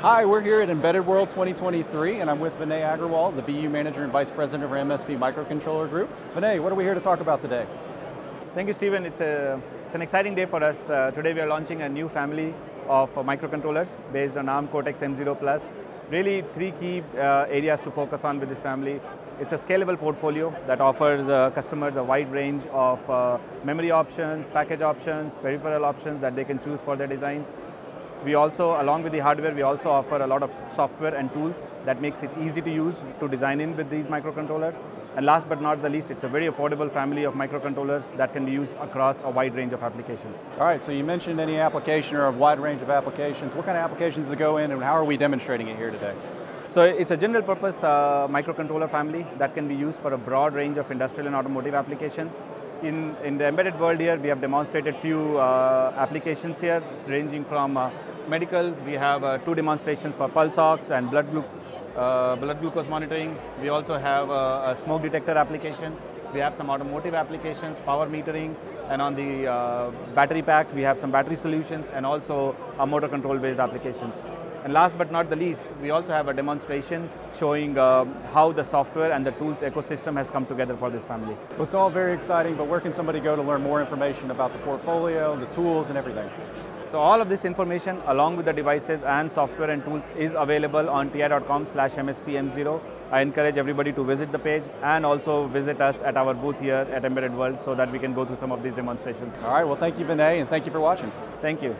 Hi, we're here at Embedded World 2023, and I'm with Vinay Agarwal, the BU Manager and Vice President of MSP Microcontroller Group. Vinay, what are we here to talk about today? Thank you, Stephen. It's, a, it's an exciting day for us. Uh, today we are launching a new family of uh, microcontrollers based on ARM Cortex-M0 Plus. Really three key uh, areas to focus on with this family. It's a scalable portfolio that offers uh, customers a wide range of uh, memory options, package options, peripheral options that they can choose for their designs. We also, along with the hardware, we also offer a lot of software and tools that makes it easy to use to design in with these microcontrollers. And last but not the least, it's a very affordable family of microcontrollers that can be used across a wide range of applications. All right, so you mentioned any application or a wide range of applications. What kind of applications does it go in and how are we demonstrating it here today? So it's a general purpose uh, microcontroller family that can be used for a broad range of industrial and automotive applications. In, in the embedded world here, we have demonstrated few uh, applications here, ranging from uh, medical, we have uh, two demonstrations for pulse ox and blood, glu uh, blood glucose monitoring. We also have a, a, smoke detector application. We have some automotive applications, power metering, and on the uh, battery pack, we have some battery solutions and also a motor control based applications. And last but not the least, we also have a demonstration showing uh, how the software and the tools ecosystem has come together for this family. Well, it's all very exciting, but where can somebody go to learn more information about the portfolio, the tools, and everything? So all of this information along with the devices and software and tools is available on ti.com slash mspm0. I encourage everybody to visit the page and also visit us at our booth here at Embedded World so that we can go through some of these demonstrations. All right, well thank you Vinay and thank you for watching. Thank you.